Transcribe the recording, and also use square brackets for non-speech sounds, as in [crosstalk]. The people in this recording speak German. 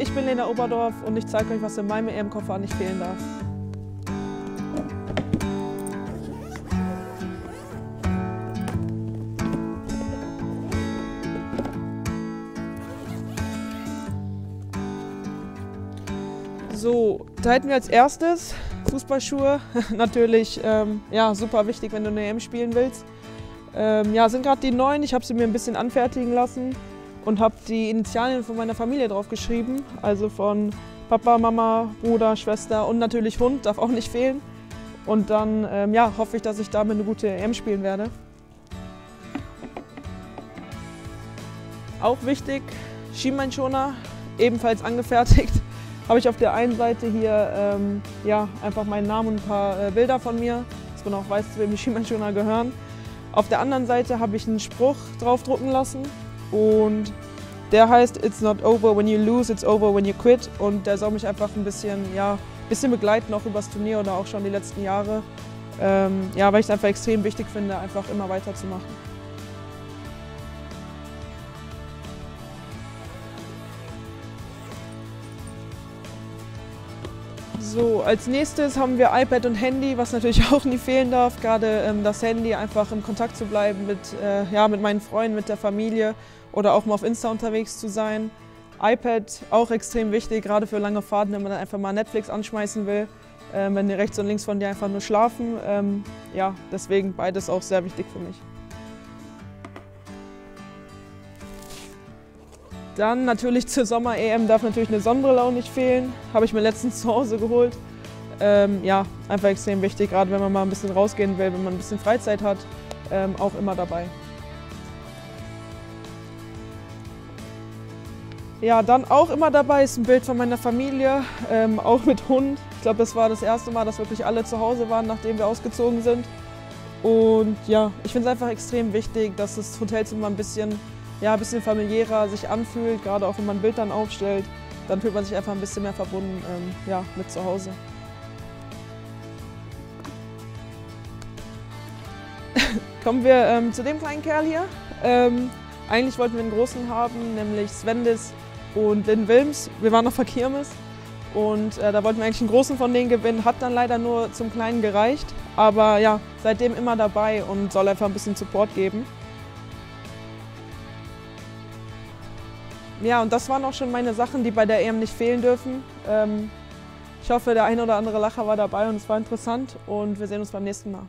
Ich bin Lena Oberdorf und ich zeige euch, was in meinem EM-Koffer nicht fehlen darf. So, da hätten wir als erstes Fußballschuhe. [laughs] Natürlich ähm, ja, super wichtig, wenn du eine EM spielen willst. Ähm, ja, sind gerade die neuen. Ich habe sie mir ein bisschen anfertigen lassen und habe die Initialien von meiner Familie drauf geschrieben. Also von Papa, Mama, Bruder, Schwester und natürlich Hund, darf auch nicht fehlen. Und dann ähm, ja, hoffe ich, dass ich damit eine gute EM spielen werde. Auch wichtig, Schienbeinschoner, ebenfalls angefertigt. [laughs] Habe ich auf der einen Seite hier ähm, ja, einfach meinen Namen und ein paar äh, Bilder von mir, dass man auch weiß, zu wem die Schienbeinschoner gehören. Auf der anderen Seite habe ich einen Spruch draufdrucken lassen und der heißt It's not over when you lose, it's over when you quit und der soll mich einfach ein bisschen, ja, bisschen begleiten, auch übers Turnier oder auch schon die letzten Jahre. Ähm, ja, weil ich es einfach extrem wichtig finde, einfach immer weiterzumachen. So, als nächstes haben wir iPad und Handy, was natürlich [laughs] auch nie fehlen darf. Gerade ähm, das Handy, einfach im Kontakt zu bleiben mit, äh, ja, mit meinen Freunden, mit der Familie oder auch mal auf Insta unterwegs zu sein. iPad auch extrem wichtig, gerade für lange Fahrten, wenn man dann einfach mal Netflix anschmeißen will. Ähm, wenn die rechts und links von dir einfach nur schlafen. Ähm, ja, deswegen beides auch sehr wichtig für mich. Dann natürlich zur Sommer-EM darf natürlich eine Sonnenbrille auch nicht fehlen. Habe ich mir letztens zu Hause geholt. Ähm, ja, einfach extrem wichtig, gerade wenn man mal ein bisschen rausgehen will, wenn man ein bisschen Freizeit hat, ähm, auch immer dabei. Ja, dann auch immer dabei ist ein Bild von meiner Familie, ähm, auch mit Hund. Ich glaube, das war das erste Mal, dass wirklich alle zu Hause waren, nachdem wir ausgezogen sind. Und ja, ich finde es einfach extrem wichtig, dass das Hotelzimmer ein bisschen ja, ein bisschen familiärer sich anfühlt, gerade auch wenn man ein Bild dann aufstellt, dann fühlt man sich einfach ein bisschen mehr verbunden ähm, ja, mit zu Hause. [laughs] Kommen wir ähm, zu dem kleinen Kerl hier. Ähm, eigentlich wollten wir einen großen haben, nämlich Svendis und Lynn Wilms. Wir waren auf der Kirmes und äh, da wollten wir eigentlich einen großen von denen gewinnen, hat dann leider nur zum Kleinen gereicht. Aber ja, seitdem immer dabei und soll einfach ein bisschen Support geben. Ja, und das waren auch schon meine Sachen, die bei der EM nicht fehlen dürfen. Ähm, ich hoffe, der eine oder andere Lacher war dabei und es war interessant und wir sehen uns beim nächsten Mal.